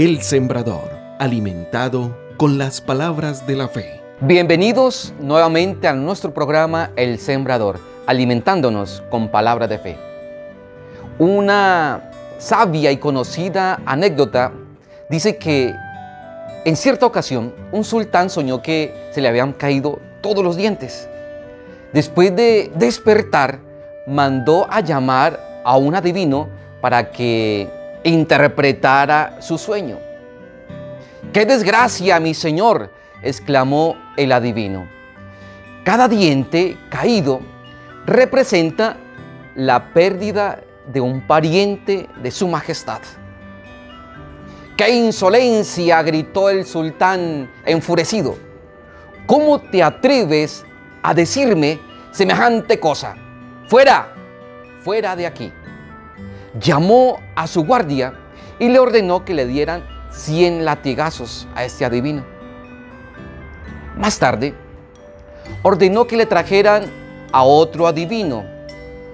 El Sembrador, alimentado con las palabras de la fe. Bienvenidos nuevamente a nuestro programa El Sembrador, alimentándonos con palabras de fe. Una sabia y conocida anécdota dice que en cierta ocasión un sultán soñó que se le habían caído todos los dientes. Después de despertar, mandó a llamar a un adivino para que interpretara su sueño. ¡Qué desgracia, mi señor! exclamó el adivino. Cada diente caído representa la pérdida de un pariente de su majestad. ¡Qué insolencia! gritó el sultán enfurecido. ¿Cómo te atreves a decirme semejante cosa? ¡Fuera! ¡Fuera de aquí! Llamó a su guardia y le ordenó que le dieran 100 latigazos a este adivino. Más tarde, ordenó que le trajeran a otro adivino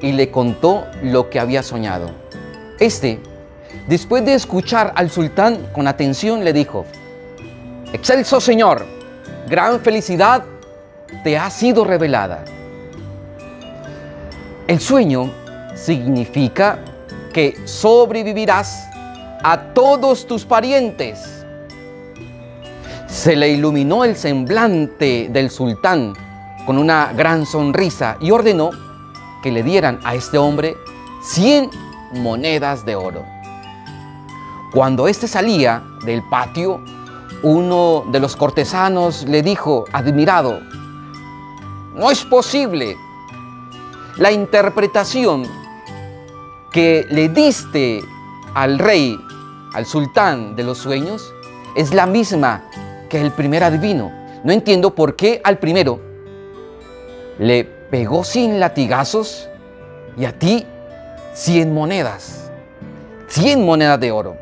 y le contó lo que había soñado. Este, después de escuchar al sultán con atención, le dijo, Excelso Señor, gran felicidad te ha sido revelada. El sueño significa que sobrevivirás a todos tus parientes. Se le iluminó el semblante del sultán con una gran sonrisa y ordenó que le dieran a este hombre 100 monedas de oro. Cuando éste salía del patio, uno de los cortesanos le dijo, admirado, no es posible. La interpretación que le diste al rey, al sultán de los sueños, es la misma que el primer adivino. No entiendo por qué al primero le pegó 100 latigazos y a ti 100 monedas. 100 monedas de oro.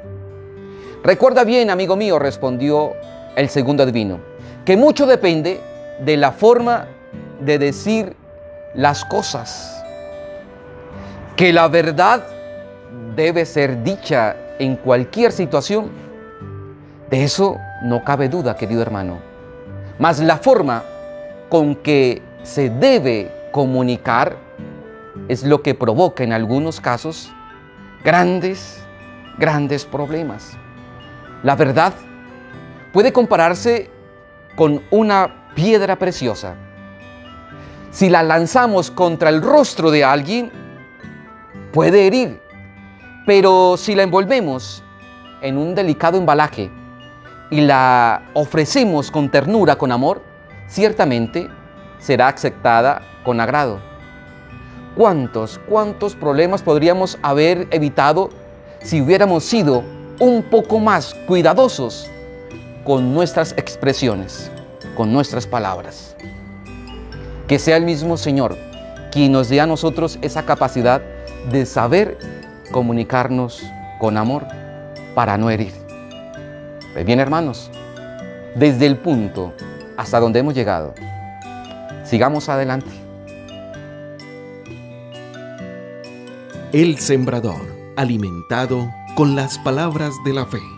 Recuerda bien, amigo mío, respondió el segundo adivino, que mucho depende de la forma de decir las cosas que la verdad debe ser dicha en cualquier situación, de eso no cabe duda, querido hermano. Mas la forma con que se debe comunicar es lo que provoca en algunos casos grandes, grandes problemas. La verdad puede compararse con una piedra preciosa. Si la lanzamos contra el rostro de alguien, puede herir, pero si la envolvemos en un delicado embalaje y la ofrecemos con ternura, con amor, ciertamente será aceptada con agrado. ¿Cuántos, cuántos problemas podríamos haber evitado si hubiéramos sido un poco más cuidadosos con nuestras expresiones, con nuestras palabras? Que sea el mismo Señor quien nos dé a nosotros esa capacidad de saber comunicarnos con amor para no herir. Pues bien, hermanos, desde el punto hasta donde hemos llegado, sigamos adelante. El Sembrador, alimentado con las palabras de la fe.